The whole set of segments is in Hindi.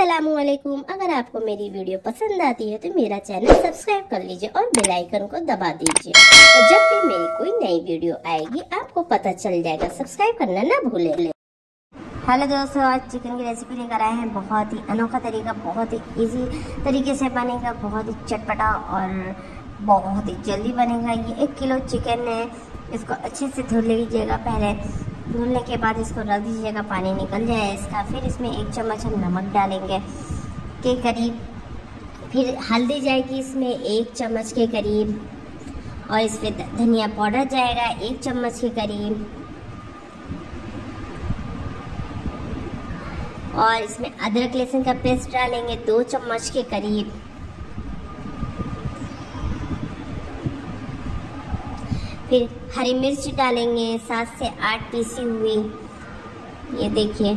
असलकुम अगर आपको मेरी वीडियो पसंद आती है तो मेरा चैनल सब्सक्राइब कर लीजिए और बेल आइकन को दबा दीजिए। तो जब भी मेरी कोई नई वीडियो आएगी, आपको पता चल जाएगा, सब्सक्राइब करना ना भूले। हेलो दोस्तों, आज चिकन की रेसिपी लेकर आए हैं। बहुत ही अनोखा तरीका, बहुत ही इजी तरीके से बनेगा, बहुत ही चटपटा और बहुत ही जल्दी बनेगा। ये एक किलो चिकन है, इसको अच्छे से धो लीजिएगा पहले। धुलने के बाद इसको रख दीजिएगा, पानी निकल जाए इसका। फिर इसमें एक चम्मच हम नमक डालेंगे, के करीब। फिर हल्दी जाएगी इसमें एक चम्मच के करीब, और इस पर धनिया पाउडर जाएगा एक चम्मच के करीब। और इसमें अदरक लहसुन का पेस्ट डालेंगे दो चम्मच के करीब। फिर हरी मिर्च डालेंगे, सात से आठ पीसी हुई। ये देखिए।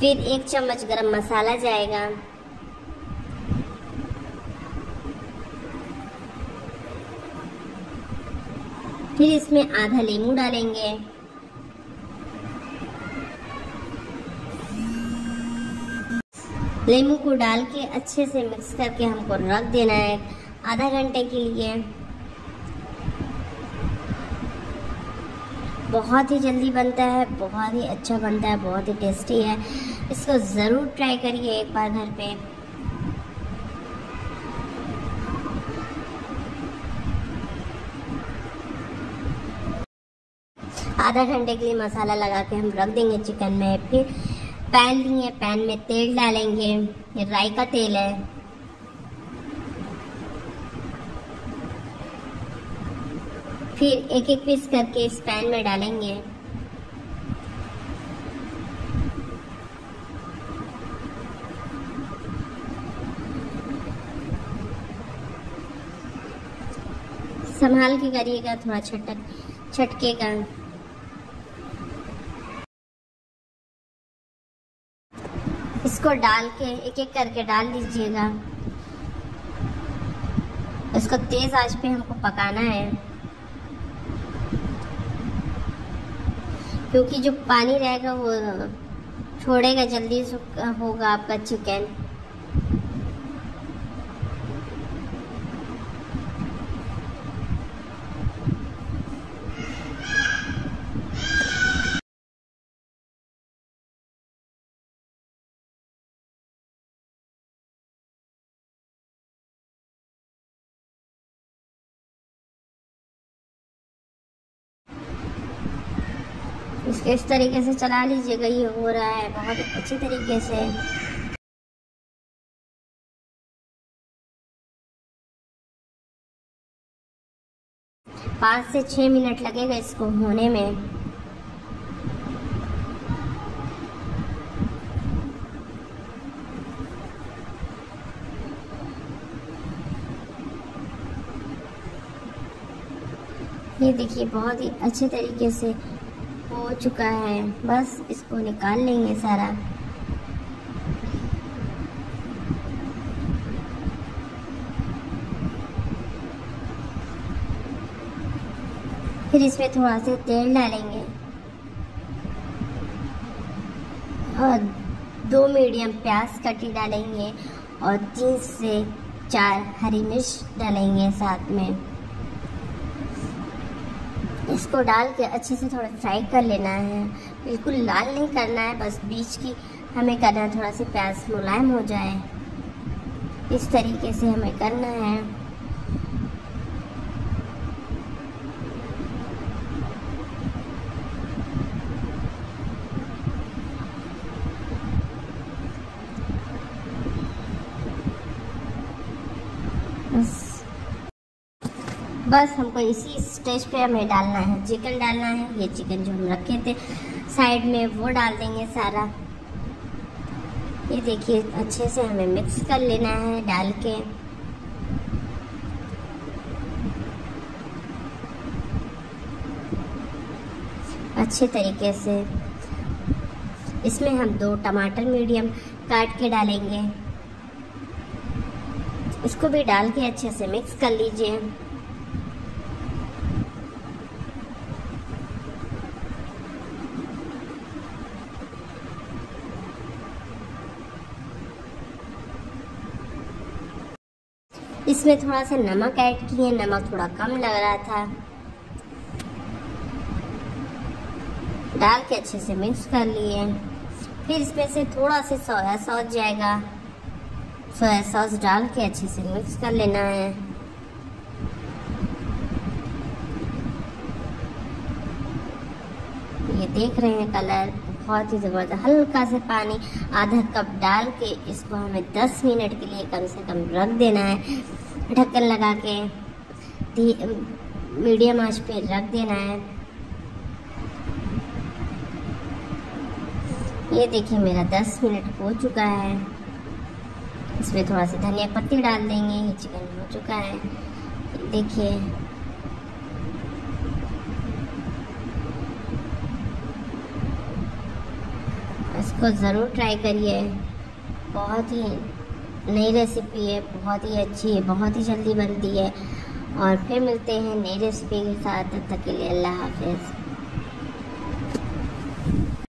फिर एक चम्मच गरम मसाला जाएगा। फिर इसमें आधा लींबू डालेंगे। लींबू को डाल के अच्छे से मिक्स करके हमको रख देना है आधा घंटे के लिए। बहुत ही जल्दी बनता है, बहुत ही अच्छा बनता है, बहुत ही टेस्टी है। इसको ज़रूर ट्राई करिए एक बार घर पे। आधा घंटे के लिए मसाला लगा के हम रख देंगे चिकन में, फिर पैन लिए, पैन में तेल डालेंगे। राई का तेल है। फिर एक एक पीस करके इस पैन में डालेंगे। संभाल के करिएगा थोड़ा छटक, छटकेगा। इसको डाल के एक एक करके डाल दीजिएगा। इसको तेज आँच पे हमको पकाना है। क्योंकि जो पानी रहेगा वो छोड़ेगा जल्दी होगा आपका चिकन। इसके इस तरीके से चला लीजिएगा, ये हो रहा है, बहुत अच्छी तरीके से। पाँच से छः मिनट लगेगा इसको होने में। ये देखिए, बहुत ही अच्छे तरीके से हो चुका है। बस इसको निकाल लेंगे सारा। फिर इसमें थोड़ा सा तेल डालेंगे। और दो मीडियम प्याज कटी डालेंगे और तीन से चार हरी मिर्च डालेंगे साथ में। इसको डाल के अच्छे से थोड़ा फ्राई कर लेना है। बिल्कुल लाल नहीं करना है, बस बीच की हमें करना है, थोड़ा सा प्याज मुलायम हो जाए। इस तरीके से हमें करना है। बस बस हमको इसी स्टेज पे हमें डालना है। चिकन डालना है, ये चिकन जो हम रखे थे, साइड में वो डाल देंगे सारा। ये देखिए, अच्छे से हमें मिक्स कर लेना है डाल के। अच्छे तरीके से। इसमें हम दो टमाटर मीडियम काट के डालेंगे। इसको भी डाल के अच्छे से मिक्स कर लीजिए। इसमें थोड़ा सा नमक ऐड किए, नमक थोड़ा कम लग रहा था। डाल के अच्छे से मिक्स कर लिए। फिर इसमें से थोड़ा सा सोया सॉस जाएगा। सोया सॉस डाल के अच्छे से मिक्स कर लेना है। ये देख रहे हैं कलर, बहुत ही ज़बरदस्त, हल्का से पानी आधा कप डाल के इसको हमें 10 मिनट के लिए कम से कम रख देना है। ढक्कन लगा के मीडियम आँच पे रख देना है। ये देखिए मेरा 10 मिनट हो चुका है। इसमें थोड़ा सा धनिया पत्ती डाल देंगे, ये चिकन हो चुका है। देखिए। इसको ज़रूर ट्राई करिए। बहुत ही नई रेसिपी है, बहुत ही अच्छी है, बहुत ही जल्दी बनती है। और फिर मिलते हैं नई रेसिपी के साथ, तब तक के लिए अल्लाह हाफिज़।